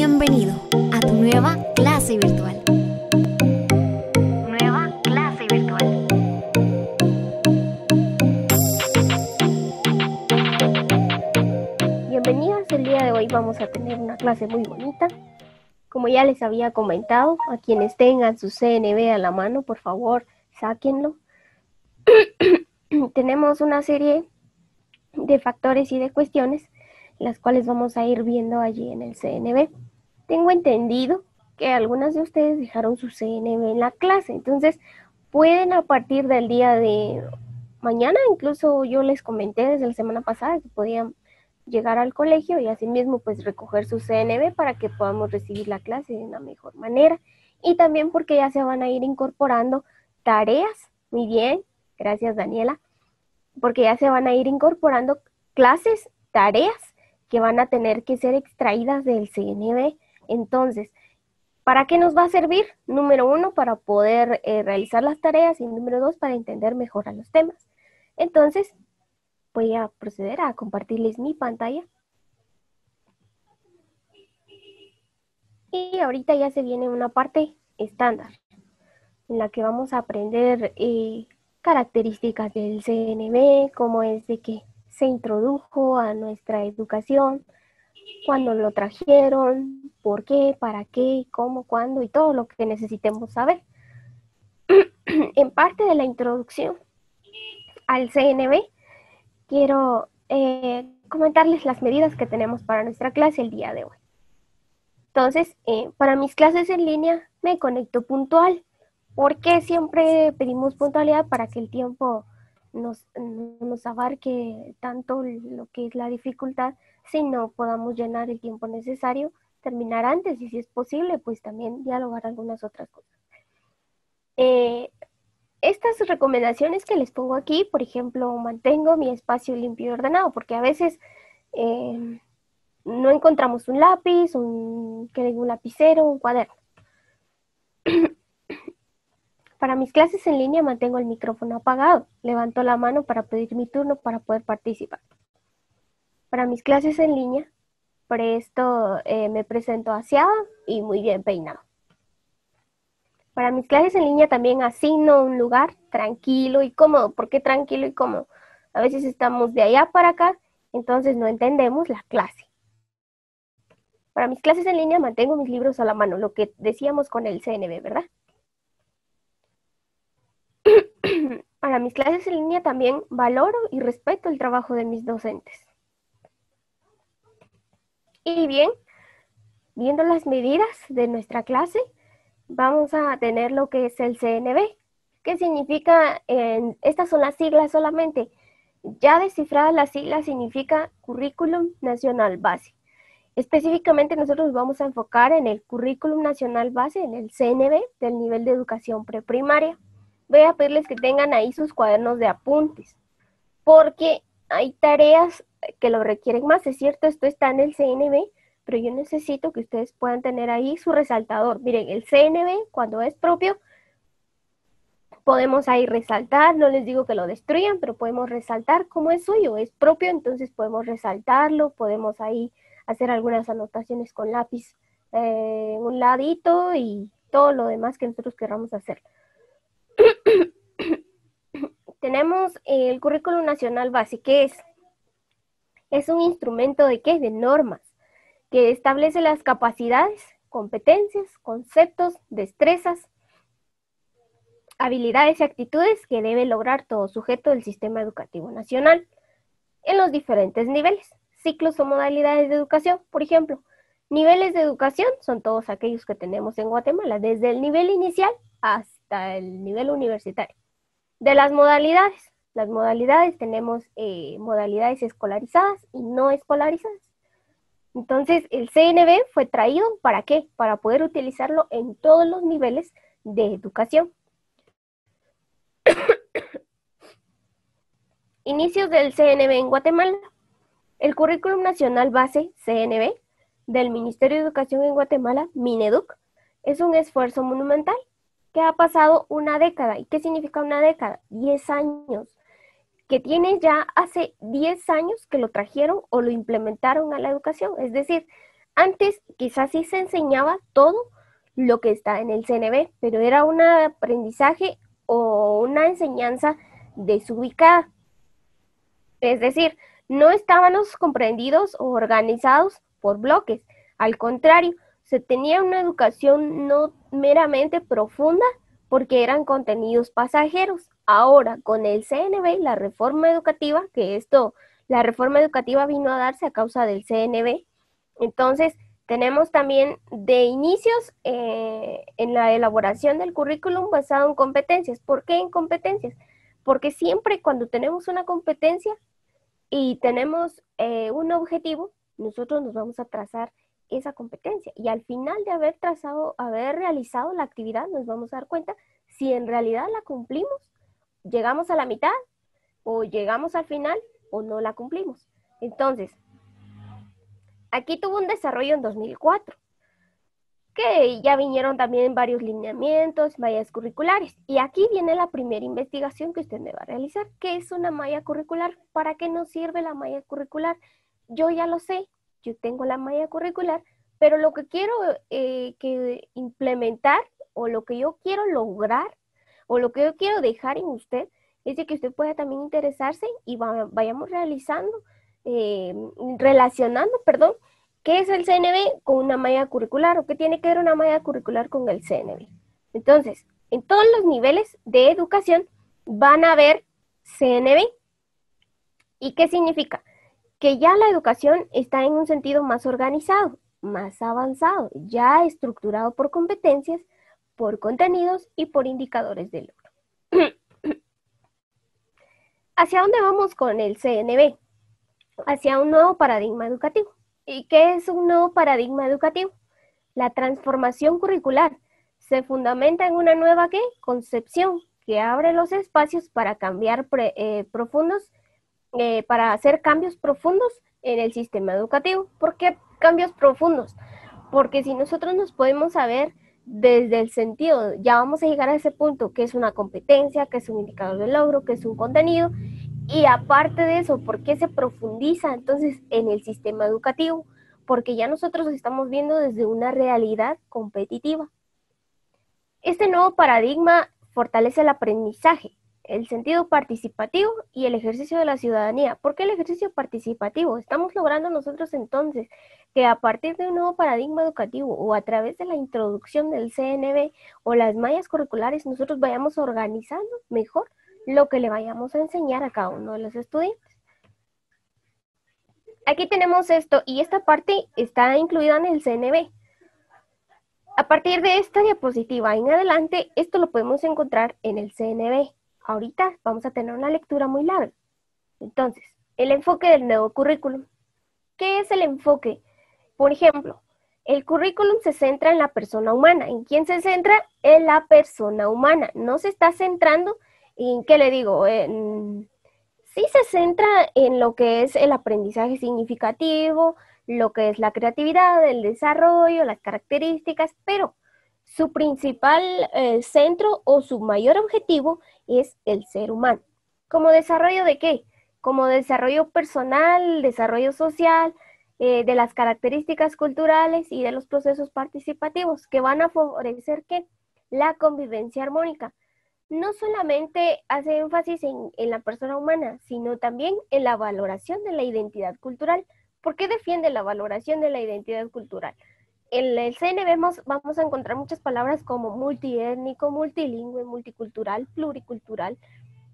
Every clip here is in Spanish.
Bienvenido a tu nueva clase virtual. Nueva clase virtual. Bienvenidos, el día de hoy vamos a tener una clase muy bonita. Como ya les había comentado, a quienes tengan su CNB a la mano, por favor, sáquenlo. Tenemos una serie de factores y de cuestiones, las cuales vamos a ir viendo allí en el CNB. Tengo entendido que algunas de ustedes dejaron su CNB en la clase, entonces pueden a partir del día de mañana, incluso yo les comenté desde la semana pasada que podían llegar al colegio y asimismo pues recoger su CNB para que podamos recibir la clase de una mejor manera. Y también porque ya se van a ir incorporando tareas, muy bien, gracias Daniela, porque ya se van a ir incorporando clases, tareas que van a tener que ser extraídas del CNB. Entonces, ¿para qué nos va a servir? Número uno, para poder eh, realizar las tareas y número dos, para entender mejor a los temas. Entonces, voy a proceder a compartirles mi pantalla. Y ahorita ya se viene una parte estándar en la que vamos a aprender eh, características del CNB, cómo es de que se introdujo a nuestra educación, cuándo lo trajeron, por qué, para qué, cómo, cuándo y todo lo que necesitemos saber. en parte de la introducción al CNB, quiero eh, comentarles las medidas que tenemos para nuestra clase el día de hoy. Entonces, eh, para mis clases en línea me conecto puntual porque siempre pedimos puntualidad para que el tiempo nos, nos abarque tanto lo que es la dificultad, sino podamos llenar el tiempo necesario, terminar antes y si es posible, pues también dialogar algunas otras cosas. Eh, estas recomendaciones que les pongo aquí, por ejemplo, mantengo mi espacio limpio y ordenado, porque a veces eh, no encontramos un lápiz, un, un lapicero, un cuaderno. Para mis clases en línea mantengo el micrófono apagado. Levanto la mano para pedir mi turno para poder participar. Para mis clases en línea, presto, eh, me presento aseado y muy bien peinado. Para mis clases en línea también asigno un lugar tranquilo y cómodo. ¿Por qué tranquilo y cómodo? A veces estamos de allá para acá, entonces no entendemos la clase. Para mis clases en línea mantengo mis libros a la mano, lo que decíamos con el CNB, ¿verdad? Para mis clases en línea también valoro y respeto el trabajo de mis docentes. Y bien, viendo las medidas de nuestra clase, vamos a tener lo que es el CNB. ¿Qué significa? estas son las siglas solamente. Ya descifradas las siglas significa Currículum Nacional Base. Específicamente nosotros vamos a enfocar en el Currículum Nacional Base, en el CNB del nivel de educación preprimaria voy a pedirles que tengan ahí sus cuadernos de apuntes, porque hay tareas que lo requieren más. Es cierto, esto está en el CNB, pero yo necesito que ustedes puedan tener ahí su resaltador. Miren, el CNB, cuando es propio, podemos ahí resaltar, no les digo que lo destruyan, pero podemos resaltar como es suyo, es propio, entonces podemos resaltarlo, podemos ahí hacer algunas anotaciones con lápiz eh, en un ladito y todo lo demás que nosotros queramos hacer. Tenemos el currículum nacional base, que es, es un instrumento de qué? De normas, que establece las capacidades, competencias, conceptos, destrezas, habilidades y actitudes que debe lograr todo sujeto del sistema educativo nacional en los diferentes niveles, ciclos o modalidades de educación. Por ejemplo, niveles de educación son todos aquellos que tenemos en Guatemala, desde el nivel inicial hasta el nivel universitario. De las modalidades, las modalidades tenemos eh, modalidades escolarizadas y no escolarizadas. Entonces, el CNB fue traído para qué? Para poder utilizarlo en todos los niveles de educación. Inicios del CNB en Guatemala. El Currículum Nacional Base, CNB, del Ministerio de Educación en Guatemala, MINEDUC, es un esfuerzo monumental que ha pasado una década. ¿Y qué significa una década? Diez años. Que tiene ya hace diez años que lo trajeron o lo implementaron a la educación. Es decir, Antes quizás sí se enseñaba todo lo que está en el CNB, pero era un aprendizaje o una enseñanza desubicada. Es decir, no estábamos comprendidos o organizados por bloques. Al contrario, se tenía una educación no meramente profunda porque eran contenidos pasajeros. Ahora, con el CNB, la reforma educativa, que esto, la reforma educativa vino a darse a causa del CNB, entonces tenemos también de inicios eh, en la elaboración del currículum basado en competencias. ¿Por qué en competencias? Porque siempre cuando tenemos una competencia y tenemos eh, un objetivo, nosotros nos vamos a trazar esa competencia. Y al final de haber trazado, haber realizado la actividad, nos vamos a dar cuenta si en realidad la cumplimos, llegamos a la mitad o llegamos al final o no la cumplimos. Entonces, aquí tuvo un desarrollo en 2004, que ya vinieron también varios lineamientos, mallas curriculares. Y aquí viene la primera investigación que usted me va a realizar. ¿Qué es una malla curricular? ¿Para qué nos sirve la malla curricular? Yo ya lo sé, yo tengo la malla curricular, pero lo que quiero eh, que implementar o lo que yo quiero lograr o lo que yo quiero dejar en usted es que usted pueda también interesarse y vayamos realizando, eh, relacionando, perdón, qué es el CNB con una malla curricular o qué tiene que ver una malla curricular con el CNB. Entonces, en todos los niveles de educación van a haber CNB. ¿Y qué significa? que ya la educación está en un sentido más organizado, más avanzado, ya estructurado por competencias, por contenidos y por indicadores de logro. ¿Hacia dónde vamos con el CNB? Hacia un nuevo paradigma educativo. ¿Y qué es un nuevo paradigma educativo? La transformación curricular se fundamenta en una nueva concepción que abre los espacios para cambiar eh, profundos eh, para hacer cambios profundos en el sistema educativo. ¿Por qué cambios profundos? Porque si nosotros nos podemos saber desde el sentido, ya vamos a llegar a ese punto, que es una competencia, que es un indicador de logro, que es un contenido, y aparte de eso, ¿por qué se profundiza entonces en el sistema educativo? Porque ya nosotros estamos viendo desde una realidad competitiva. Este nuevo paradigma fortalece el aprendizaje, el sentido participativo y el ejercicio de la ciudadanía. ¿Por qué el ejercicio participativo? Estamos logrando nosotros entonces que a partir de un nuevo paradigma educativo o a través de la introducción del CNB o las mallas curriculares, nosotros vayamos organizando mejor lo que le vayamos a enseñar a cada uno de los estudiantes. Aquí tenemos esto y esta parte está incluida en el CNB. A partir de esta diapositiva en adelante, esto lo podemos encontrar en el CNB ahorita vamos a tener una lectura muy larga. Entonces, el enfoque del nuevo currículum. ¿Qué es el enfoque? Por ejemplo, el currículum se centra en la persona humana. ¿En quién se centra? En la persona humana. No se está centrando en, ¿qué le digo? En, sí se centra en lo que es el aprendizaje significativo, lo que es la creatividad, el desarrollo, las características, pero su principal eh, centro o su mayor objetivo es el ser humano. ¿Como desarrollo de qué? Como desarrollo personal, desarrollo social, eh, de las características culturales y de los procesos participativos que van a favorecer qué? La convivencia armónica. No solamente hace énfasis en, en la persona humana, sino también en la valoración de la identidad cultural. ¿Por qué defiende la valoración de la identidad cultural? En el CN vemos, vamos a encontrar muchas palabras como multiétnico, multilingüe, multicultural, pluricultural.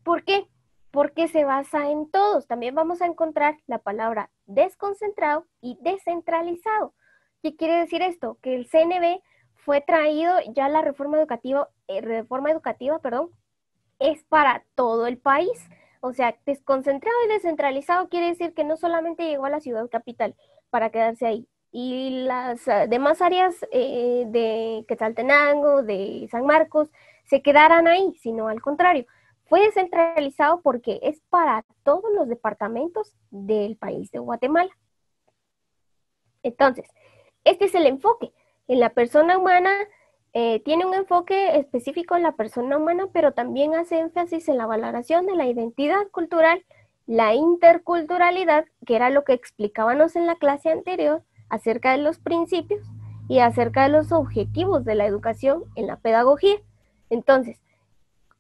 ¿Por qué? Porque se basa en todos. También vamos a encontrar la palabra desconcentrado y descentralizado. ¿Qué quiere decir esto? Que el CNB fue traído ya la reforma educativa, eh, reforma educativa, perdón, es para todo el país. O sea, desconcentrado y descentralizado quiere decir que no solamente llegó a la ciudad capital para quedarse ahí, y las ah, demás áreas eh, de Quetzaltenango, de San Marcos, se quedaran ahí, sino al contrario, fue descentralizado porque es para todos los departamentos del país de Guatemala. Entonces, este es el enfoque. En la persona humana eh, tiene un enfoque específico en la persona humana, pero también hace énfasis en la valoración de la identidad cultural, la interculturalidad, que era lo que explicábamos en la clase anterior, acerca de los principios y acerca de los objetivos de la educación en la pedagogía. Entonces,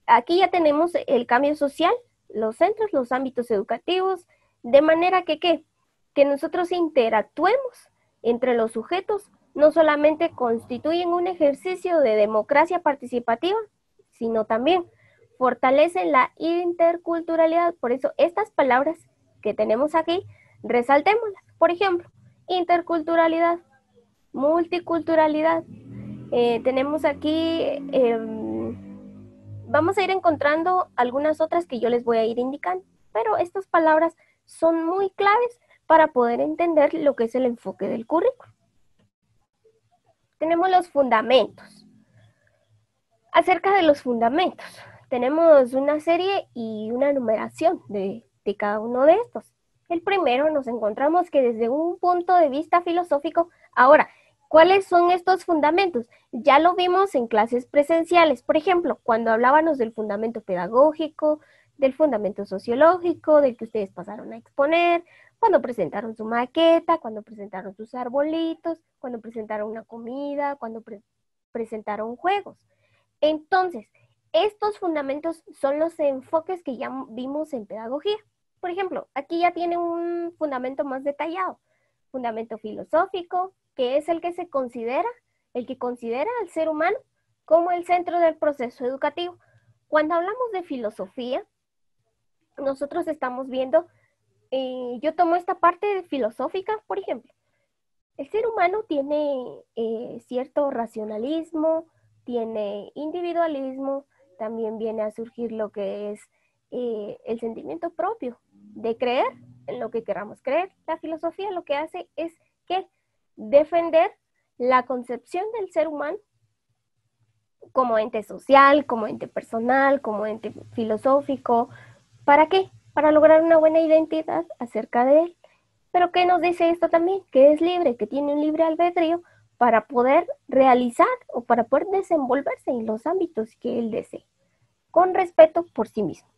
aquí ya tenemos el cambio social, los centros, los ámbitos educativos, de manera que, ¿qué? que nosotros interactuemos entre los sujetos no solamente constituyen un ejercicio de democracia participativa, sino también fortalecen la interculturalidad. Por eso estas palabras que tenemos aquí, resaltémoslas. Por ejemplo, interculturalidad, multiculturalidad. Eh, tenemos aquí, em, vamos a ir encontrando algunas otras que yo les voy a ir indicando, pero estas palabras son muy claves para poder entender lo que es el enfoque del currículo tenemos los fundamentos. Acerca de los fundamentos, tenemos una serie y una numeración de, cada uno de estos. El primero nos encontramos que desde un punto de vista filosófico, ahora, ¿cuáles son estos fundamentos? Ya lo vimos en clases presenciales, por ejemplo, cuando hablábamos del fundamento pedagógico, del fundamento sociológico, del que ustedes pasaron a exponer, cuando presentaron su maqueta, cuando presentaron sus arbolitos, cuando presentaron una comida, cuando presentaron juegos. Entonces, estos fundamentos son los enfoques que ya vimos en pedagogía. Por ejemplo, aquí ya tiene un fundamento más detallado, fundamento filosófico, que es el que se considera, el que considera al ser humano como el centro del proceso educativo. Cuando hablamos de filosofía, nosotros estamos viendo eh, yo tomo esta parte filosófica, por ejemplo. El ser humano tiene eh, cierto racionalismo, tiene individualismo, también viene a surgir lo que es eh, el sentimiento propio de creer en lo que queramos creer. La filosofía lo que hace es que defender la concepción del ser humano como ente social, como ente personal, como ente filosófico. ¿Para qué? para lograr una buena identidad acerca de él. Pero ¿qué nos dice esto también? Que es libre, que tiene un libre albedrío para poder realizar o para poder desenvolverse en los ámbitos que él desee, con respeto por sí mismo.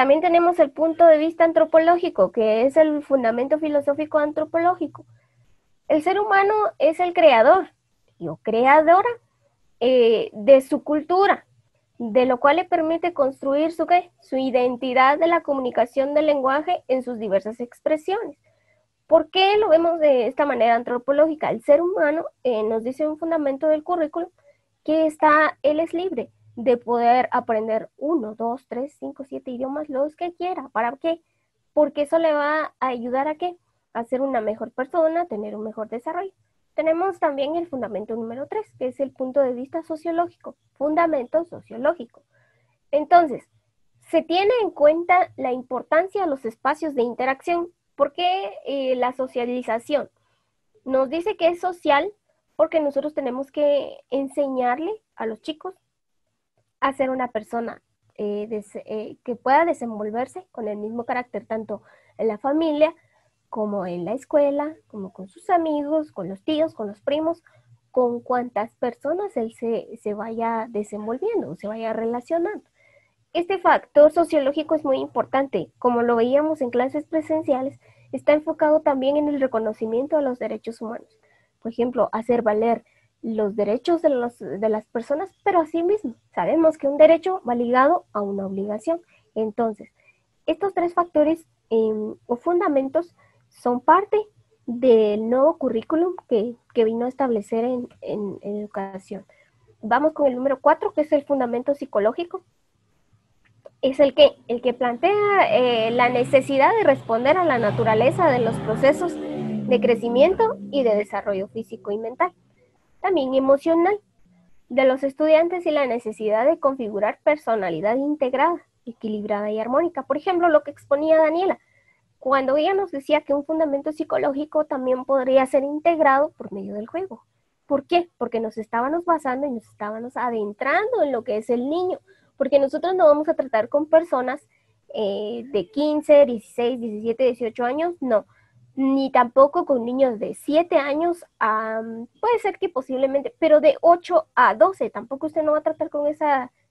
También tenemos el punto de vista antropológico, que es el fundamento filosófico antropológico. El ser humano es el creador o creadora eh, de su cultura, de lo cual le permite construir su, su identidad de la comunicación del lenguaje en sus diversas expresiones. ¿Por qué lo vemos de esta manera antropológica? El ser humano eh, nos dice un fundamento del currículum que está, él es libre de poder aprender uno, dos, tres, cinco, siete idiomas, los que quiera. ¿Para qué? Porque eso le va a ayudar a qué? A ser una mejor persona, tener un mejor desarrollo. Tenemos también el fundamento número 3, que es el punto de vista sociológico, fundamento sociológico. Entonces, se tiene en cuenta la importancia de los espacios de interacción. ¿Por qué eh, la socialización? Nos dice que es social porque nosotros tenemos que enseñarle a los chicos a ser una persona eh, eh, que pueda desenvolverse con el mismo carácter tanto en la familia como en la escuela, como con sus amigos, con los tíos, con los primos, con cuantas personas él se, vaya desenvolviendo, se vaya relacionando. Este factor sociológico es muy importante. Como lo veíamos en clases presenciales, está enfocado también en el reconocimiento de los derechos humanos. Por ejemplo, hacer valer los derechos de, de las personas, pero asimismo sabemos que un derecho va ligado a una obligación. Entonces, estos tres factores em, o fundamentos son parte del nuevo currículum que, vino a establecer en, educación. Vamos con el número cuatro, que es el fundamento psicológico. Es el que, el que plantea eh, la necesidad de responder a la naturaleza de los procesos de crecimiento y de desarrollo físico y mental. También emocional de los estudiantes y la necesidad de configurar personalidad integrada, equilibrada y armónica. Por ejemplo, lo que exponía Daniela, cuando ella nos decía que un fundamento psicológico también podría ser integrado por medio del juego. ¿Por qué? Porque nos estábamos basando y nos estábamos adentrando en lo que es el niño, porque nosotros no vamos a tratar con personas eh, de 15, 16, 17, 18 años, no, ni tampoco con niños de 7 años, puede ser que posiblemente, pero de 8 a 12, tampoco usted no va a tratar con,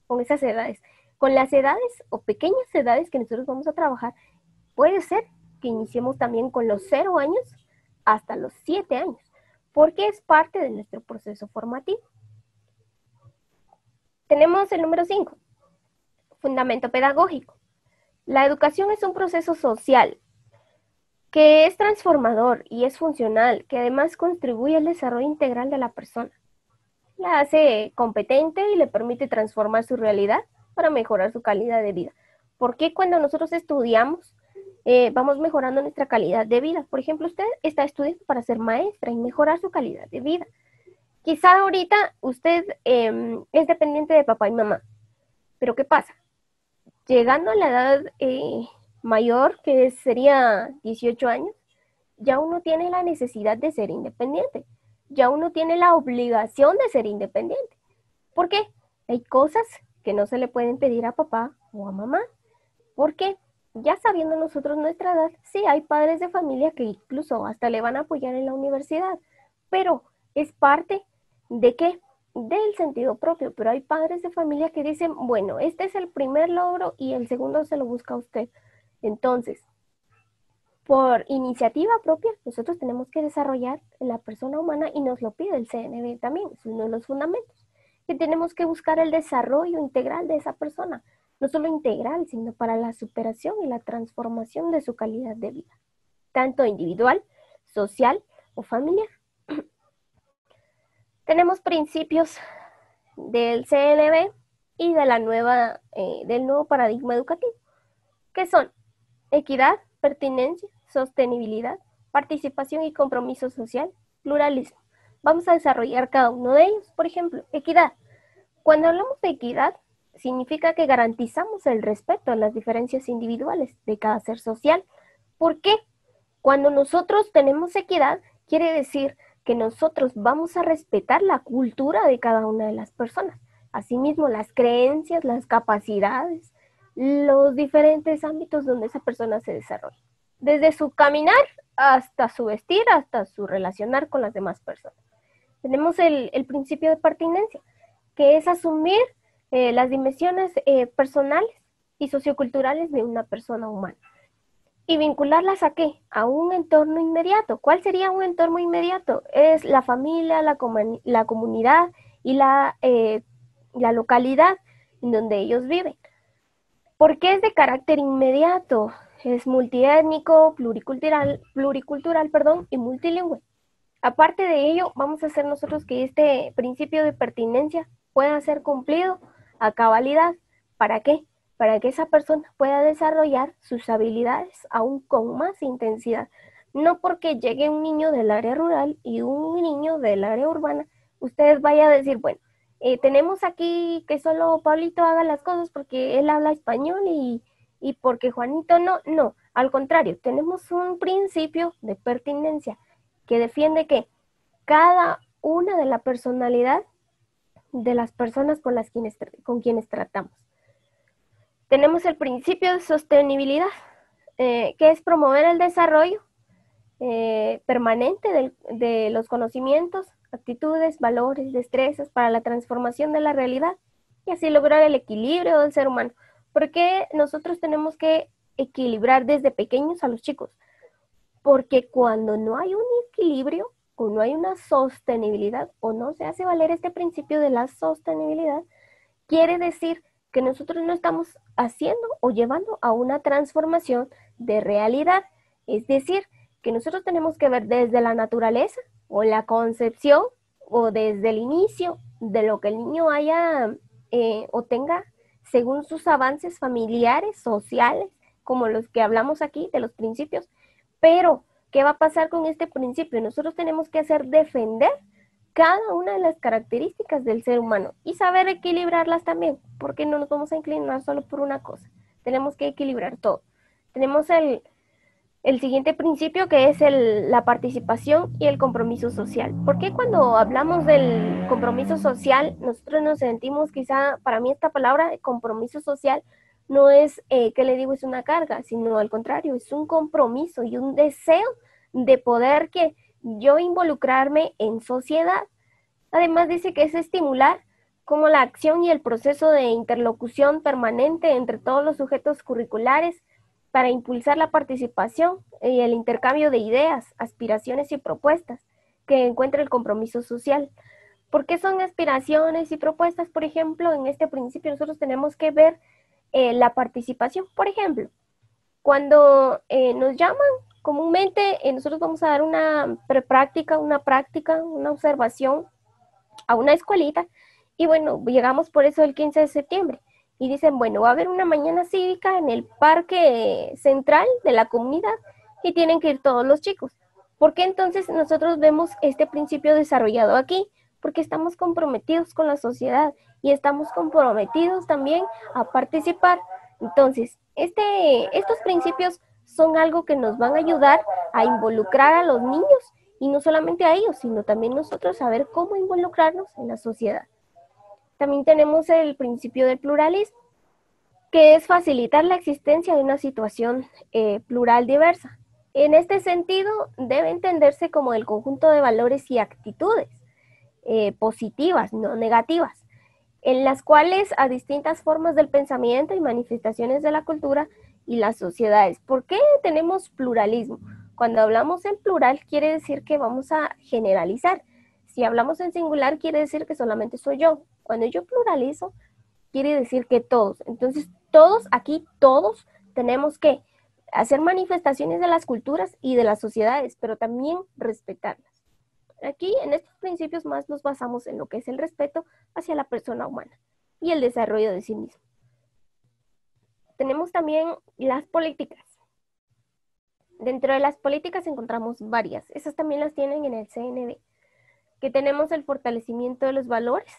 con esas edades. Con las edades o pequeñas edades que nosotros vamos a trabajar, puede ser que iniciemos también con los 0 años hasta los 7 años, porque es parte de nuestro proceso formativo. Tenemos el número 5, fundamento pedagógico. La educación es un proceso social que es transformador y es funcional, que además contribuye al desarrollo integral de la persona. La hace competente y le permite transformar su realidad para mejorar su calidad de vida. ¿Por qué cuando nosotros estudiamos eh, vamos mejorando nuestra calidad de vida? Por ejemplo, usted está estudiando para ser maestra y mejorar su calidad de vida. Quizá ahorita usted em, es dependiente de papá y mamá, pero ¿qué pasa? Llegando a la edad eh, mayor, que sería 18 años, ya uno tiene la necesidad de ser independiente, ya uno tiene la obligación de ser independiente. ¿Por qué? Hay cosas que no se le pueden pedir a papá o a mamá. Porque ya sabiendo nosotros nuestra edad, sí hay padres de familia que incluso hasta le van a apoyar en la universidad, pero es parte de qué? Del sentido propio, pero hay padres de familia que dicen, bueno, este es el primer logro y el segundo se lo busca usted. Entonces, por iniciativa propia, nosotros tenemos que desarrollar la persona humana y nos lo pide el CNB también, es uno de los fundamentos, que tenemos que buscar el desarrollo integral de esa persona, no solo integral, sino para la superación y la transformación de su calidad de vida, tanto individual, social o familiar. Tenemos principios del CNB y de la nueva, eh, del nuevo paradigma educativo, que son equidad, pertinencia, sostenibilidad, participación y compromiso social, pluralismo. Vamos a desarrollar cada uno de ellos. Por ejemplo, equidad. Cuando hablamos de equidad, significa que garantizamos el respeto a las diferencias individuales de cada ser social. ¿Por qué? Cuando nosotros tenemos equidad, quiere decir que nosotros vamos a respetar la cultura de cada una de las personas. Asimismo, las creencias, las capacidades, los diferentes ámbitos donde esa persona se desarrolla. Desde su caminar hasta su vestir, hasta su relacionar con las demás personas. Tenemos el, principio de pertinencia, que es asumir eh, las dimensiones eh, personales y socioculturales de una persona humana. Y vincularlas a qué? A un entorno inmediato. ¿Cuál sería un entorno inmediato? Es la familia, la, la comunidad y la, eh, la localidad en donde ellos viven. ¿Por qué es de carácter inmediato? Es multiétnico, pluricultural, pluricultural perdón, y multilingüe. Aparte de ello, vamos a hacer nosotros que este principio de pertinencia pueda ser cumplido a cabalidad. ¿Para qué? Para que esa persona pueda desarrollar sus habilidades aún con más intensidad. No porque llegue un niño del área rural y un niño del área urbana, ustedes vayan a decir, bueno, eh, tenemos aquí que solo Pablito haga las cosas porque él habla español y, y porque Juanito no, no, al contrario, tenemos un principio de pertinencia que defiende que cada una de la personalidad de las personas con, las quienes, con quienes tratamos. Tenemos el principio de sostenibilidad, eh, que es promover el desarrollo eh, permanente de los conocimientos actitudes, valores, destrezas para la transformación de la realidad y así lograr el equilibrio del ser humano. Porque nosotros tenemos que equilibrar desde pequeños a los chicos? Porque cuando no hay un equilibrio o no hay una sostenibilidad o no se hace valer este principio de la sostenibilidad, quiere decir que nosotros no estamos haciendo o llevando a una transformación de realidad. Es decir, que nosotros tenemos que ver desde la naturaleza o la concepción o desde el inicio de lo que el niño haya eh, o tenga según sus avances familiares, sociales, como los que hablamos aquí de los principios. Pero, ¿qué va a pasar con este principio? Nosotros tenemos que hacer defender cada una de las características del ser humano y saber equilibrarlas también, porque no nos vamos a inclinar solo por una cosa. Tenemos que equilibrar todo. Tenemos el, el siguiente principio que es la participación y el compromiso social. ¿Por qué cuando hablamos del compromiso social nosotros nos sentimos quizá, para mí esta palabra compromiso social no es, eh, que le digo, es una carga, sino al contrario, es un compromiso y un deseo de poder que yo involucrarme en sociedad. Además dice que es estimular como la acción y el proceso de interlocución permanente entre todos los sujetos curriculares para impulsar la participación y el intercambio de ideas, aspiraciones y propuestas que encuentre el compromiso social. ¿Por qué son aspiraciones y propuestas? Por ejemplo, en este principio nosotros tenemos que ver eh, la participación. Por ejemplo, cuando eh, nos llaman comúnmente, eh, nosotros vamos a dar una práctica, una práctica, una observación a una escuelita y bueno, llegamos por eso el 15 de septiembre y dicen, bueno, va a haber una mañana cívica en el parque central de la comunidad y tienen que ir todos los chicos. ¿Por qué entonces nosotros vemos este principio desarrollado aquí? Porque estamos comprometidos con la sociedad y estamos comprometidos también a participar. Entonces, este, estos principios son algo que nos van a ayudar a involucrar a los niños y no solamente a ellos, sino también nosotros saber cómo involucrarnos en la sociedad. También tenemos el principio del pluralismo, que es facilitar la existencia de una situación eh, plural diversa. En este sentido, debe entenderse como el conjunto de valores y actitudes eh, positivas, no negativas, en las cuales a distintas formas del pensamiento y manifestaciones de la cultura y las sociedades. ¿Por qué tenemos pluralismo? Cuando hablamos en plural quiere decir que vamos a generalizar. Si hablamos en singular quiere decir que solamente soy yo. Cuando yo pluralizo quiere decir que todos. Entonces todos, aquí todos tenemos que hacer manifestaciones de las culturas y de las sociedades, pero también respetarlas. Aquí en estos principios más nos basamos en lo que es el respeto hacia la persona humana y el desarrollo de sí mismo. Tenemos también las políticas. Dentro de las políticas encontramos varias. Esas también las tienen en el CNB. Que tenemos el fortalecimiento de los valores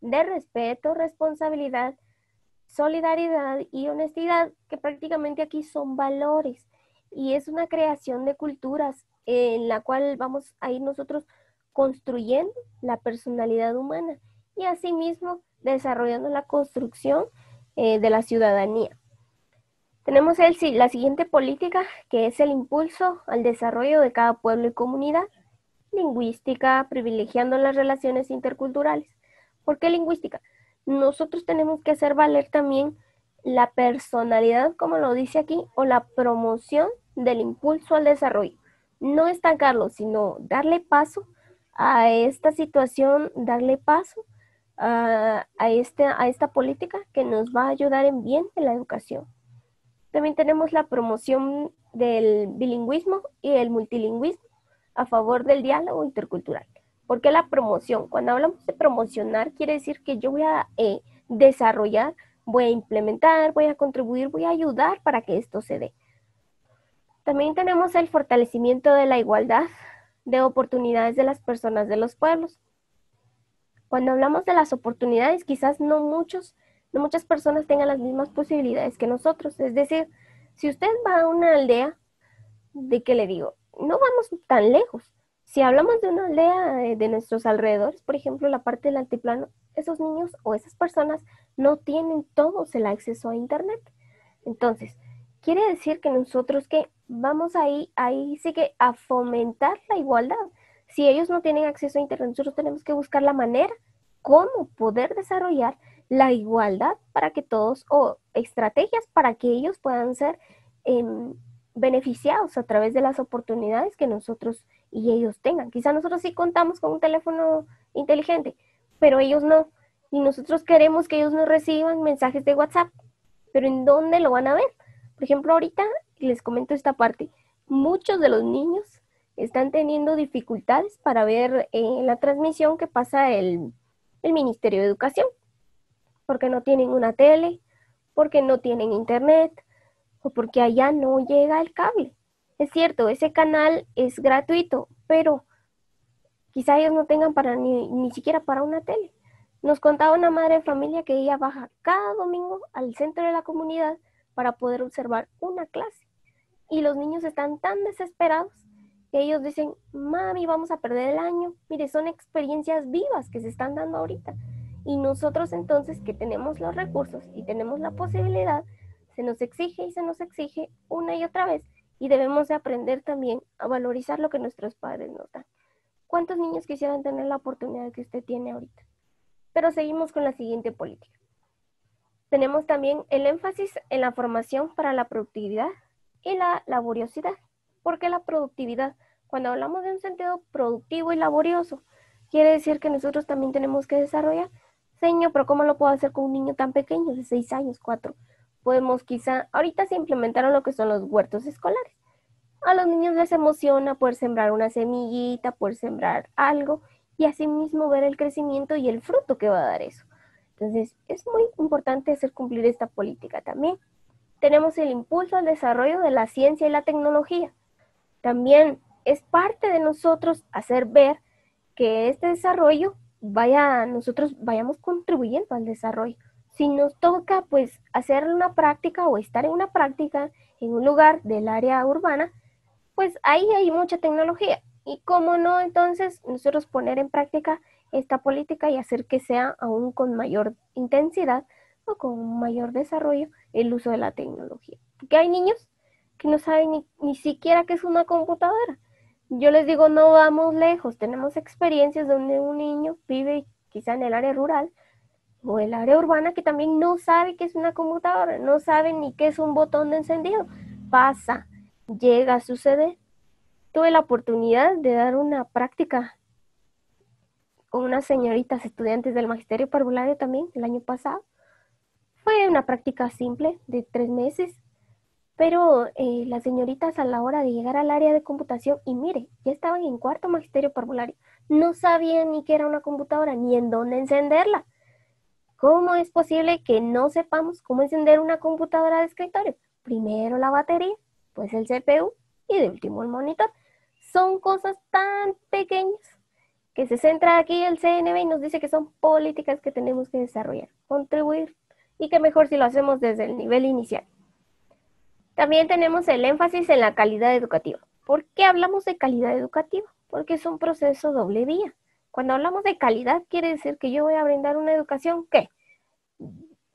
de respeto, responsabilidad, solidaridad y honestidad, que prácticamente aquí son valores. Y es una creación de culturas en la cual vamos a ir nosotros construyendo la personalidad humana y asimismo desarrollando la construcción eh, de la ciudadanía. Tenemos el, la siguiente política, que es el impulso al desarrollo de cada pueblo y comunidad. Lingüística, privilegiando las relaciones interculturales. ¿Por qué lingüística? Nosotros tenemos que hacer valer también la personalidad, como lo dice aquí, o la promoción del impulso al desarrollo. No estancarlo, sino darle paso a esta situación, darle paso a, este, a esta política que nos va a ayudar en bien de la educación. También tenemos la promoción del bilingüismo y el multilingüismo a favor del diálogo intercultural. ¿Por qué la promoción? Cuando hablamos de promocionar, quiere decir que yo voy a eh, desarrollar, voy a implementar, voy a contribuir, voy a ayudar para que esto se dé. También tenemos el fortalecimiento de la igualdad de oportunidades de las personas de los pueblos. Cuando hablamos de las oportunidades, quizás no muchos, no muchas personas tengan las mismas posibilidades que nosotros. Es decir, si usted va a una aldea, ¿de qué le digo? No vamos tan lejos. Si hablamos de una aldea de, nuestros alrededores, por ejemplo, la parte del altiplano, esos niños o esas personas no tienen todos el acceso a Internet. Entonces, quiere decir que nosotros que vamos ahí, ahí sí que a fomentar la igualdad. Si ellos no tienen acceso a Internet, nosotros tenemos que buscar la manera cómo poder desarrollar la igualdad para que todos, o estrategias para que ellos puedan ser em, beneficiados a través de las oportunidades que nosotros y ellos tengan. Quizá nosotros sí contamos con un teléfono inteligente, pero ellos no. Y nosotros queremos que ellos nos reciban mensajes de WhatsApp, pero ¿en dónde lo van a ver? Por ejemplo, ahorita les comento esta parte. Muchos de los niños están teniendo dificultades para ver en la transmisión que pasa el Ministerio de Educación, porque no tienen una tele, porque no tienen internet o porque allá no llega el cable. Es cierto, ese canal es gratuito, pero quizá ellos no tengan para ni, ni siquiera para una tele. Nos contaba una madre de familia que ella baja cada domingo al centro de la comunidad para poder observar una clase y los niños están tan desesperados que ellos dicen, mami, vamos a perder el año. Mire, son experiencias vivas que se están dando ahorita. Y nosotros entonces que tenemos los recursos y tenemos la posibilidad, se nos exige y se nos exige una y otra vez. Y debemos de aprender también a valorizar lo que nuestros padres nos dan. ¿Cuántos niños quisieran tener la oportunidad que usted tiene ahorita? Pero seguimos con la siguiente política. Tenemos también el énfasis en la formación para la productividad y la laboriosidad. ¿Por qué la productividad? Cuando hablamos de un sentido productivo y laborioso, quiere decir que nosotros también tenemos que desarrollar. Señor, pero ¿cómo lo puedo hacer con un niño tan pequeño, de 6 años, 4? Podemos quizá, ahorita se implementaron lo que son los huertos escolares. A los niños les emociona poder sembrar una semillita, poder sembrar algo y asimismo ver el crecimiento y el fruto que va a dar eso. Entonces, es muy importante hacer cumplir esta política también. Tenemos el impulso al desarrollo de la ciencia y la tecnología. También es parte de nosotros hacer ver que este desarrollo vaya, nosotros vayamos contribuyendo al desarrollo. Si nos toca pues hacer una práctica o estar en una práctica en un lugar del área urbana, pues ahí hay mucha tecnología. Y cómo no, entonces nosotros poner en práctica esta política y hacer que sea aún con mayor intensidad o con mayor desarrollo el uso de la tecnología. Porque hay niños que no saben ni, ni siquiera qué es una computadora. Yo les digo, no vamos lejos, tenemos experiencias donde un niño vive quizá en el área rural o el área urbana que también no sabe qué es una computadora, no sabe ni qué es un botón de encendido. Pasa, llega a. Tuve la oportunidad de dar una práctica con unas señoritas estudiantes del Magisterio Parvulario también el año pasado. Fue una práctica simple de tres meses, pero eh, las señoritas a la hora de llegar al área de computación, y mire, ya estaban en cuarto Magisterio Parvulario, no sabían ni qué era una computadora, ni en dónde encenderla. ¿Cómo es posible que no sepamos cómo encender una computadora de escritorio? Primero la batería, pues el CPU y de último el monitor. Son cosas tan pequeñas que se centra aquí el CNB y nos dice que son políticas que tenemos que desarrollar, contribuir y que mejor si lo hacemos desde el nivel inicial. También tenemos el énfasis en la calidad educativa. ¿Por qué hablamos de calidad educativa? Porque es un proceso doble vía. Cuando hablamos de calidad quiere decir que yo voy a brindar una educación que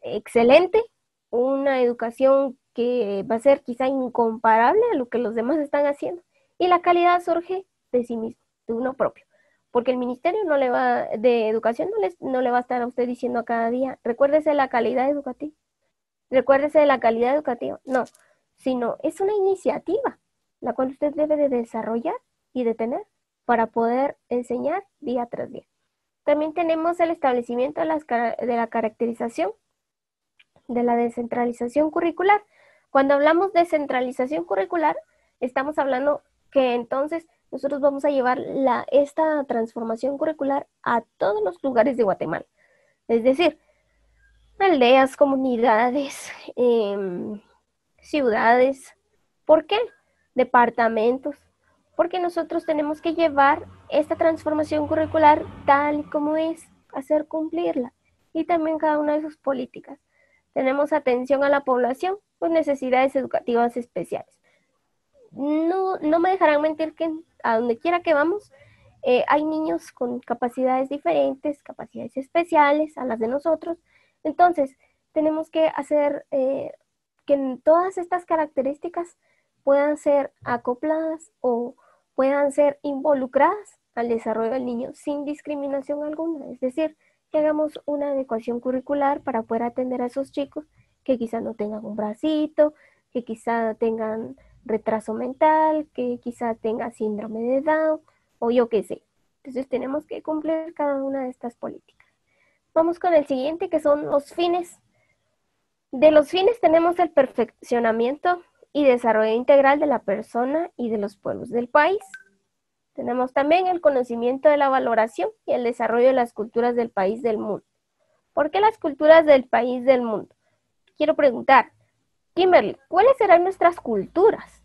excelente, una educación que va a ser quizá incomparable a lo que los demás están haciendo. Y la calidad surge de sí mismo, de uno propio. Porque el ministerio no le va, de educación no, les, no le va a estar a usted diciendo cada día, recuérdese la calidad educativa, recuérdese de la calidad educativa, no, sino es una iniciativa la cual usted debe de desarrollar y de tener para poder enseñar día tras día. También tenemos el establecimiento de, las, de la caracterización de la descentralización curricular. Cuando hablamos de centralización curricular, estamos hablando que entonces nosotros vamos a llevar la, esta transformación curricular a todos los lugares de Guatemala. Es decir, aldeas, comunidades, em, ciudades. ¿Por qué? Departamentos. Porque nosotros tenemos que llevar esta transformación curricular tal como es, hacer cumplirla. Y también cada una de sus políticas. Tenemos atención a la población con necesidades educativas especiales. No, no me dejarán mentir que a donde quiera que vamos, eh, hay niños con capacidades diferentes, capacidades especiales a las de nosotros. Entonces, tenemos que hacer eh, que todas estas características puedan ser acopladas o puedan ser involucradas al desarrollo del niño sin discriminación alguna. Es decir, que hagamos una adecuación curricular para poder atender a esos chicos que quizá no tengan un bracito, que quizá tengan retraso mental, que quizá tenga síndrome de Down o yo qué sé. Entonces tenemos que cumplir cada una de estas políticas. Vamos con el siguiente que son los fines. De los fines tenemos el perfeccionamiento y desarrollo integral de la persona y de los pueblos del país. Tenemos también el conocimiento de la valoración y el desarrollo de las culturas del país del mundo. ¿Por qué las culturas del país del mundo? Quiero preguntar, Kimberly, ¿cuáles serán nuestras culturas?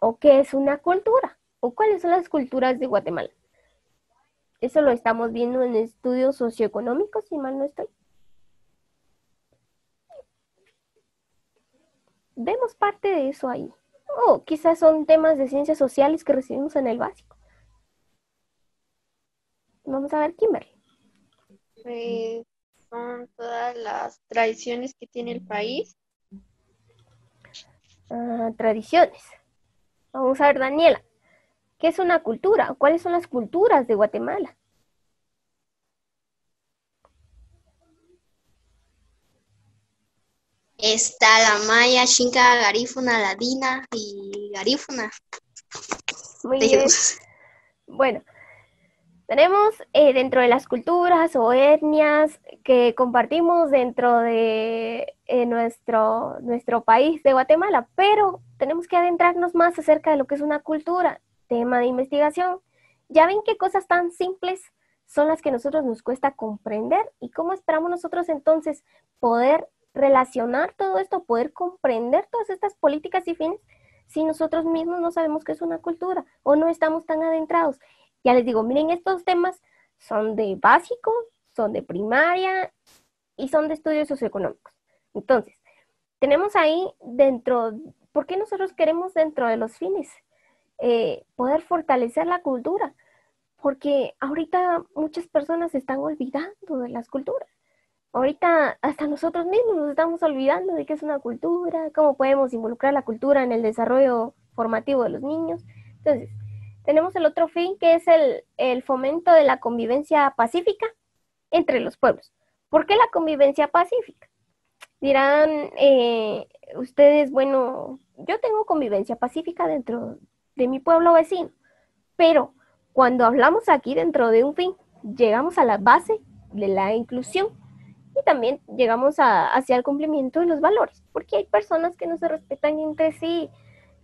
¿O qué es una cultura? ¿O cuáles son las culturas de Guatemala? Eso lo estamos viendo en estudios socioeconómicos, si mal no estoy. Vemos parte de eso ahí. O quizás son temas de ciencias sociales que recibimos en el básico. Vamos a ver, Kimberly. Pues son todas las tradiciones que tiene el país. Ah, tradiciones. Vamos a ver, Daniela, ¿qué es una cultura? ¿Cuáles son las culturas de Guatemala? Está la Maya, Shinka, Garífuna, Ladina y Garífuna. Muy bien. Bueno, tenemos eh, dentro de las culturas o etnias que compartimos dentro de eh, nuestro, nuestro país de Guatemala, pero tenemos que adentrarnos más acerca de lo que es una cultura, tema de investigación. Ya ven qué cosas tan simples son las que nosotros nos cuesta comprender y cómo esperamos nosotros entonces poder relacionar todo esto, poder comprender todas estas políticas y fines si nosotros mismos no sabemos qué es una cultura o no estamos tan adentrados. Ya les digo, miren, estos temas son de básico, son de primaria y son de estudios socioeconómicos. Entonces, tenemos ahí dentro, ¿por qué nosotros queremos dentro de los fines eh, poder fortalecer la cultura? Porque ahorita muchas personas están olvidando de las culturas ahorita hasta nosotros mismos nos estamos olvidando de qué es una cultura, cómo podemos involucrar la cultura en el desarrollo formativo de los niños. Entonces, tenemos el otro fin que es el, fomento de la convivencia pacífica entre los pueblos. ¿Por qué la convivencia pacífica? Dirán eh, ustedes, bueno, yo tengo convivencia pacífica dentro de mi pueblo vecino, pero cuando hablamos aquí dentro de un fin, llegamos a la base de la inclusión y también llegamos a, hacia el cumplimiento de los valores, porque hay personas que no se respetan entre sí,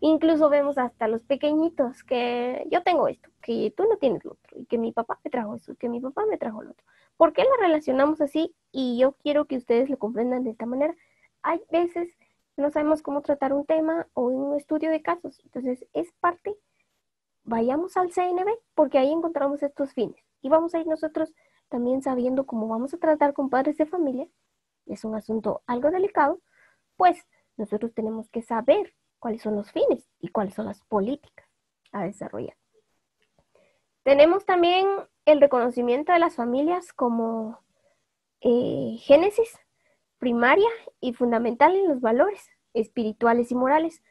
incluso vemos hasta los pequeñitos que yo tengo esto, que tú no tienes lo otro, y que mi papá me trajo eso, que mi papá me trajo lo otro. ¿Por qué lo relacionamos así? Y yo quiero que ustedes lo comprendan de esta manera. Hay veces no sabemos cómo tratar un tema o un estudio de casos, entonces es parte, vayamos al CNB, porque ahí encontramos estos fines y vamos a ir nosotros también sabiendo cómo vamos a tratar con padres de familia, es un asunto algo delicado, pues nosotros tenemos que saber cuáles son los fines y cuáles son las políticas a desarrollar. Tenemos también el reconocimiento de las familias como eh, génesis primaria y fundamental en los valores espirituales y morales.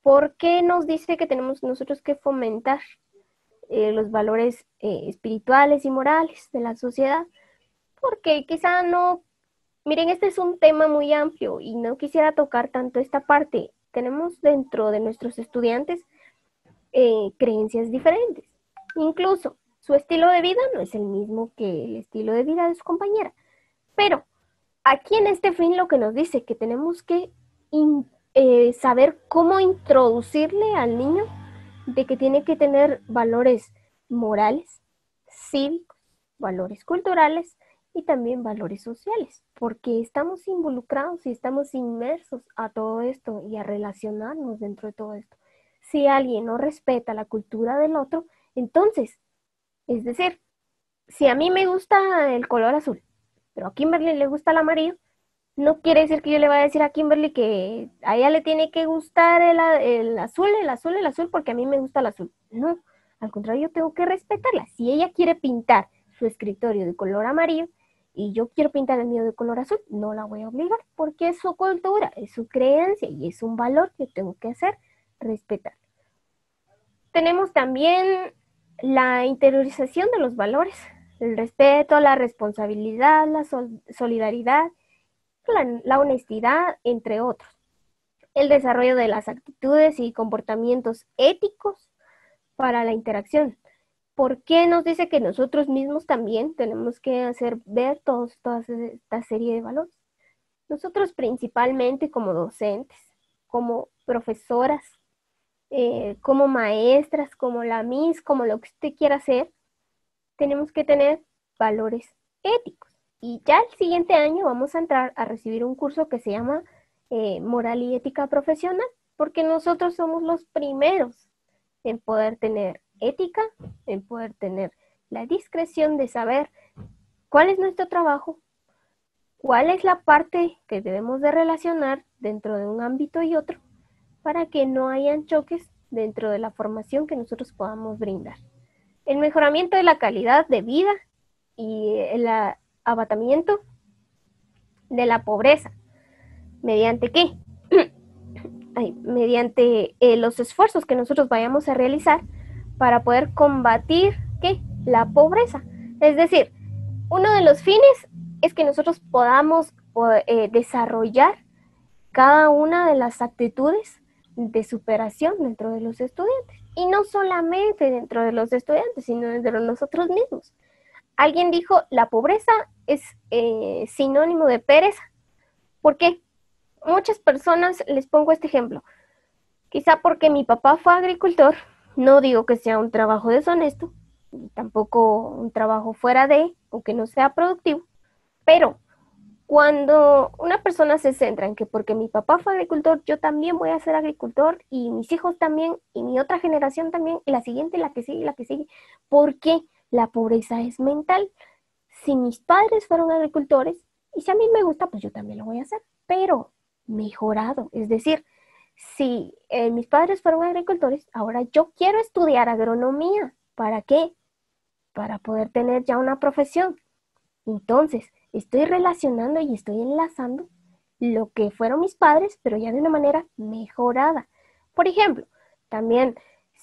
¿Por qué nos dice que tenemos nosotros que fomentar eh, los valores eh, espirituales y morales de la sociedad, porque quizá no, miren, este es un tema muy amplio y no quisiera tocar tanto esta parte. Tenemos dentro de nuestros estudiantes eh, creencias diferentes, incluso su estilo de vida no es el mismo que el estilo de vida de su compañera, pero aquí en este fin lo que nos dice que tenemos que saber cómo introducirle al niño de que tiene que tener valores morales, cívicos, valores culturales y también valores sociales, porque estamos involucrados y estamos inmersos a todo esto y a relacionarnos dentro de todo esto. Si alguien no respeta la cultura del otro, entonces, es decir, si a mí me gusta el color azul, pero a Kimberly le gusta el amarillo, no quiere decir que yo le vaya a decir a Kimberly que a ella le tiene que gustar el, azul, el azul, el azul, porque a mí me gusta el azul. No, al contrario, yo tengo que respetarla. Si ella quiere pintar su escritorio de color amarillo y yo quiero pintar el mío de color azul, no la voy a obligar porque es su cultura, es su creencia y es un valor que tengo que hacer, respetar. Tenemos también la interiorización de los valores, el respeto, la responsabilidad, la solidaridad la, honestidad, entre otros. El desarrollo de las actitudes y comportamientos éticos para la interacción. ¿Por qué nos dice que nosotros mismos también tenemos que hacer ver todos, toda esta serie de valores? Nosotros principalmente como docentes, como profesoras, eh, como maestras, como la MIS, como lo que usted quiera hacer, tenemos que tener valores éticos. Y ya el siguiente año vamos a entrar a recibir un curso que se llama eh, Moral y Ética Profesional, porque nosotros somos los primeros en poder tener ética, en poder tener la discreción de saber cuál es nuestro trabajo, cuál es la parte que debemos de relacionar dentro de un ámbito y otro, para que no hayan choques dentro de la formación que nosotros podamos brindar. El mejoramiento de la calidad de vida y la abatamiento de la pobreza. ¿Mediante qué? mediante eh, los esfuerzos que nosotros vayamos a realizar para poder combatir ¿qué? la pobreza. Es decir, uno de los fines es que nosotros podamos eh, desarrollar cada una de las actitudes de superación dentro de los estudiantes. Y no solamente dentro de los estudiantes, sino dentro de nosotros mismos. Alguien dijo, la pobreza es eh, sinónimo de pereza. ¿Por qué? Muchas personas, les pongo este ejemplo, quizá porque mi papá fue agricultor, no digo que sea un trabajo deshonesto, tampoco un trabajo fuera de o que no sea productivo, pero cuando una persona se centra en que porque mi papá fue agricultor, yo también voy a ser agricultor y mis hijos también y mi otra generación también y la siguiente, la que sigue, la que sigue, porque la pobreza es mental. Si mis padres fueron agricultores y si a mí me gusta, pues yo también lo voy a hacer, pero mejorado. Es decir, si eh, mis padres fueron agricultores, ahora yo quiero estudiar agronomía. ¿Para qué? Para poder tener ya una profesión. Entonces, estoy relacionando y estoy enlazando lo que fueron mis padres, pero ya de una manera mejorada. Por ejemplo, también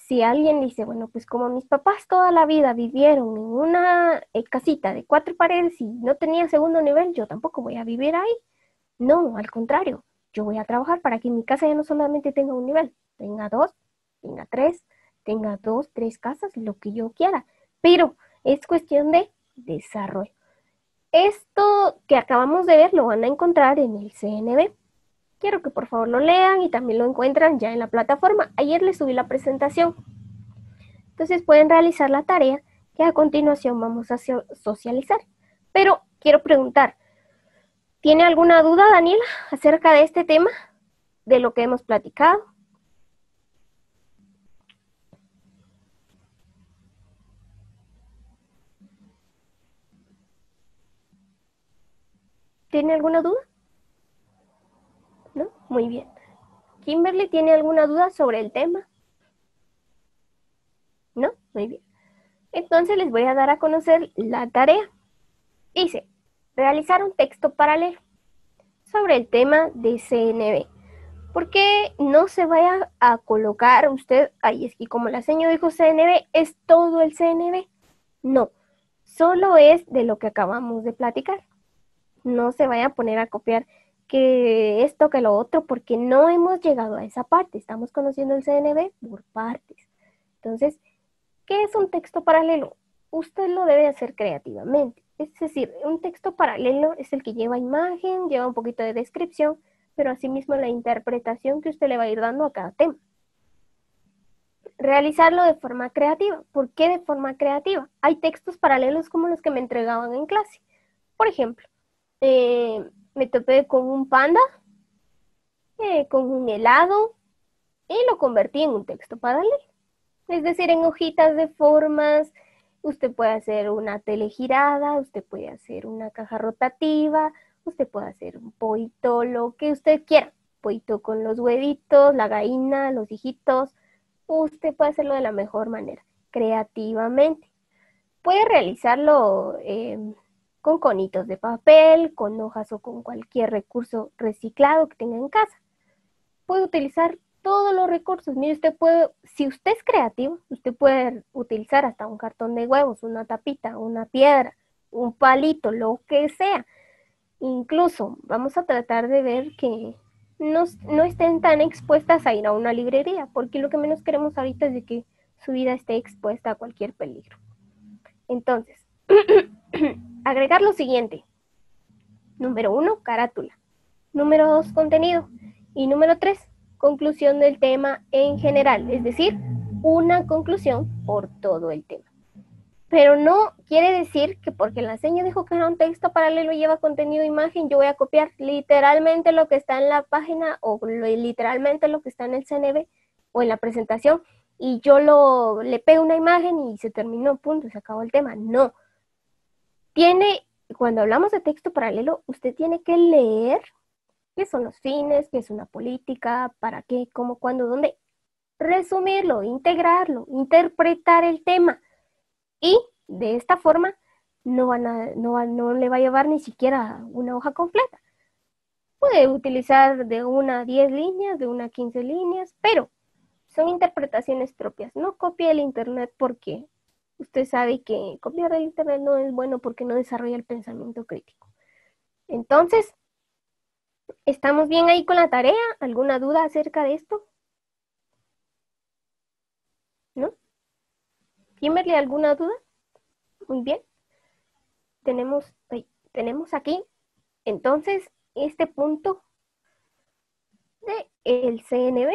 si alguien dice, bueno, pues como mis papás toda la vida vivieron en una eh, casita de cuatro paredes y no tenía segundo nivel, yo tampoco voy a vivir ahí. No, al contrario, yo voy a trabajar para que mi casa ya no solamente tenga un nivel, tenga dos, tenga tres, tenga dos, tres casas, lo que yo quiera. Pero es cuestión de desarrollo. Esto que acabamos de ver lo van a encontrar en el CNB. Quiero que por favor lo lean y también lo encuentran ya en la plataforma. Ayer les subí la presentación. Entonces pueden realizar la tarea que a continuación vamos a socializar. Pero quiero preguntar, ¿tiene alguna duda, Daniela, acerca de este tema, de lo que hemos platicado? ¿Tiene alguna duda? Muy bien. ¿Kimberly tiene alguna duda sobre el tema? ¿No? Muy bien. Entonces les voy a dar a conocer la tarea. Dice, realizar un texto paralelo sobre el tema de CNB. ¿Por qué no se vaya a colocar usted, ahí es que como la señora dijo CNB, es todo el CNB? No, solo es de lo que acabamos de platicar no se vaya a poner a copiar que esto, que lo otro, porque no hemos llegado a esa parte. Estamos conociendo el CNB por partes. Entonces, ¿qué es un texto paralelo? Usted lo debe hacer creativamente. Es decir, un texto paralelo es el que lleva imagen, lleva un poquito de descripción, pero asimismo la interpretación que usted le va a ir dando a cada tema. Realizarlo de forma creativa. ¿Por qué de forma creativa? Hay textos paralelos como los que me entregaban en clase. Por ejemplo, eh, me topé con un panda, eh, con un helado, y lo convertí en un texto paralelo. Es decir, en hojitas de formas, usted puede hacer una tele girada, usted puede hacer una caja rotativa, usted puede hacer un poito, lo que usted quiera. Poito con los huevitos, la gallina, los hijitos. Usted puede hacerlo de la mejor manera, creativamente. Puede realizarlo eh, con conitos de papel, con hojas o con cualquier recurso reciclado que tenga en casa. Puede utilizar todos los recursos. Mire, usted puede, si usted es creativo, usted puede utilizar hasta un cartón de huevos, una tapita, una piedra, un palito, lo que sea. Incluso vamos a tratar de ver que no, no estén tan expuestas a ir a una librería, porque lo que menos queremos ahorita es de que su vida esté expuesta a cualquier peligro. Entonces, Agregar lo siguiente. Número uno, carátula. Número dos, contenido. Y número tres, conclusión del tema en general, es decir, una conclusión por todo el tema. Pero no quiere decir que porque la seña dijo que era un texto paralelo y lleva contenido e imagen, yo voy a copiar literalmente lo que está en la página o literalmente lo que está en el CNB o en la presentación y yo lo le pego una imagen y se terminó, punto, se acabó el tema. No, tiene, cuando hablamos de texto paralelo, usted tiene que leer qué son los fines, qué es una política, para qué, cómo, cuándo, dónde, resumirlo, integrarlo, interpretar el tema. Y de esta forma no, van a, no, no le va a llevar ni siquiera una hoja completa. Puede utilizar de una a 10 líneas, de una a 15 líneas, pero son interpretaciones propias. No copie el Internet porque usted sabe que copiar el Internet no es bueno porque no desarrolla el pensamiento crítico. Entonces, ¿Estamos bien ahí con la tarea? ¿Alguna duda acerca de esto? ¿No? Kimberly, ¿alguna duda? Muy bien. Tenemos, tenemos aquí entonces este punto de el CNB,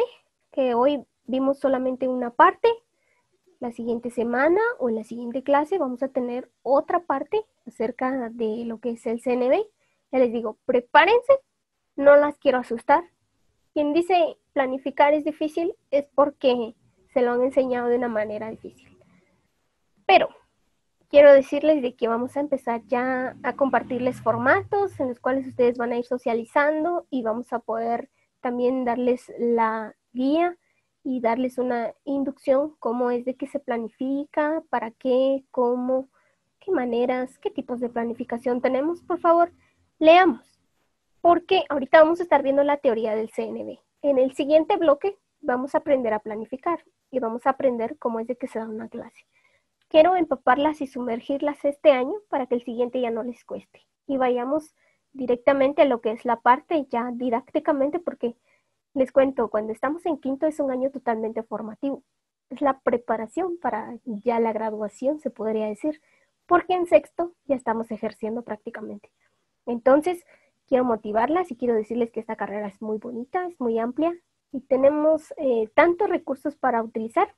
que hoy vimos solamente una parte. La siguiente semana o en la siguiente clase vamos a tener otra parte acerca de lo que es el CNB. Ya les digo, prepárense, no las quiero asustar. Quien dice planificar es difícil es porque se lo han enseñado de una manera difícil. Pero quiero decirles de que vamos a empezar ya a compartirles formatos en los cuales ustedes van a ir socializando y vamos a poder también darles la guía y darles una inducción, cómo es de que se planifica, para qué, cómo, qué maneras, qué tipos de planificación tenemos. Por favor, leamos, porque ahorita vamos a estar viendo la teoría del CNB. En el siguiente bloque vamos a aprender a planificar y vamos a aprender cómo es de que se da una clase. Quiero empaparlas y sumergirlas este año para que el siguiente ya no les cueste y vayamos directamente a lo que es la parte ya didácticamente porque les cuento, cuando estamos en quinto es un año totalmente formativo. Es la preparación para ya la graduación, se podría decir, porque en sexto ya estamos ejerciendo prácticamente. Entonces, quiero motivarlas y quiero decirles que esta carrera es muy bonita, es muy amplia y tenemos eh, tantos recursos para utilizar,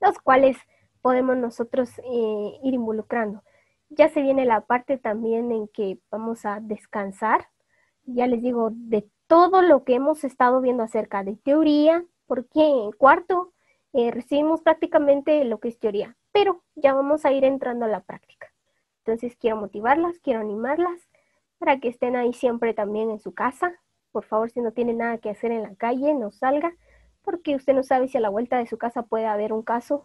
los cuales podemos nosotros eh, ir involucrando. Ya se viene la parte también en que vamos a descansar, ya les digo, de todo lo que hemos estado viendo acerca de teoría, porque en cuarto eh, recibimos prácticamente lo que es teoría, pero ya vamos a ir entrando a la práctica. Entonces quiero motivarlas, quiero animarlas para que estén ahí siempre también en su casa. Por favor, si no tiene nada que hacer en la calle, no salga, porque usted no sabe si a la vuelta de su casa puede haber un caso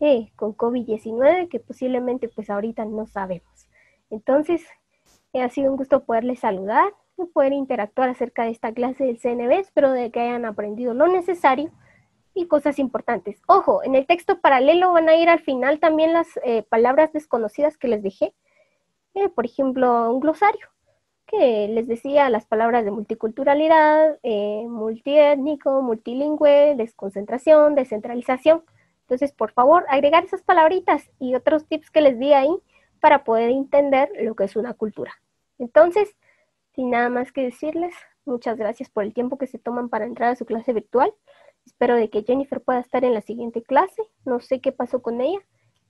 eh, con COVID-19 que posiblemente pues ahorita no sabemos. Entonces, ha sido un gusto poderles saludar poder interactuar acerca de esta clase del CNB. Espero de que hayan aprendido lo necesario y cosas importantes. Ojo, en el texto paralelo van a ir al final también las eh, palabras desconocidas que les dejé. Eh, por ejemplo, un glosario que les decía las palabras de multiculturalidad, eh, multiétnico, multilingüe, desconcentración, descentralización. Entonces, por favor, agregar esas palabritas y otros tips que les di ahí para poder entender lo que es una cultura. Entonces, sin nada más que decirles, muchas gracias por el tiempo que se toman para entrar a su clase virtual. Espero de que Jennifer pueda estar en la siguiente clase. No sé qué pasó con ella,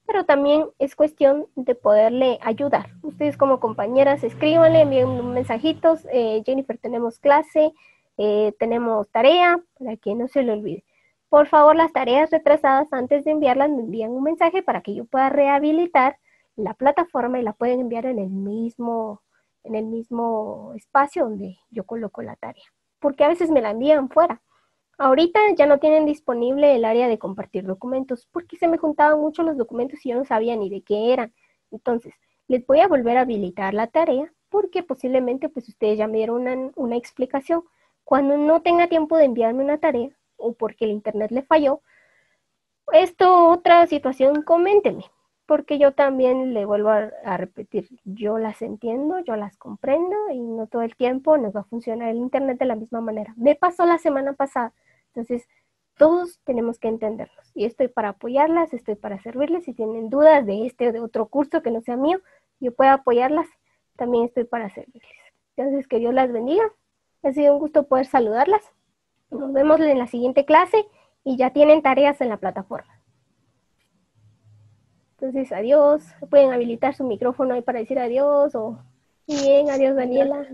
pero también es cuestión de poderle ayudar. Ustedes como compañeras, escríbanle, envíen mensajitos. Eh, Jennifer, tenemos clase, eh, tenemos tarea, para que no se le olvide. Por favor, las tareas retrasadas, antes de enviarlas, me envían un mensaje para que yo pueda rehabilitar la plataforma y la pueden enviar en el mismo en el mismo espacio donde yo coloco la tarea, porque a veces me la envían fuera. Ahorita ya no tienen disponible el área de compartir documentos, porque se me juntaban mucho los documentos y yo no sabía ni de qué eran. Entonces, les voy a volver a habilitar la tarea, porque posiblemente pues ustedes ya me dieron una, una explicación. Cuando no tenga tiempo de enviarme una tarea, o porque el internet le falló, esto otra situación, coméntenme porque yo también le vuelvo a, repetir, yo las entiendo, yo las comprendo y no todo el tiempo nos va a funcionar el Internet de la misma manera. Me pasó la semana pasada, entonces todos tenemos que entendernos y estoy para apoyarlas, estoy para servirles. Si tienen dudas de este o de otro curso que no sea mío, yo puedo apoyarlas, también estoy para servirles. Entonces, que Dios las bendiga. Ha sido un gusto poder saludarlas. Nos vemos en la siguiente clase y ya tienen tareas en la plataforma. Entonces, adiós. Pueden habilitar su micrófono ahí para decir adiós o bien, adiós Daniela.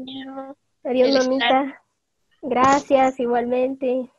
Adiós mamita. Gracias igualmente.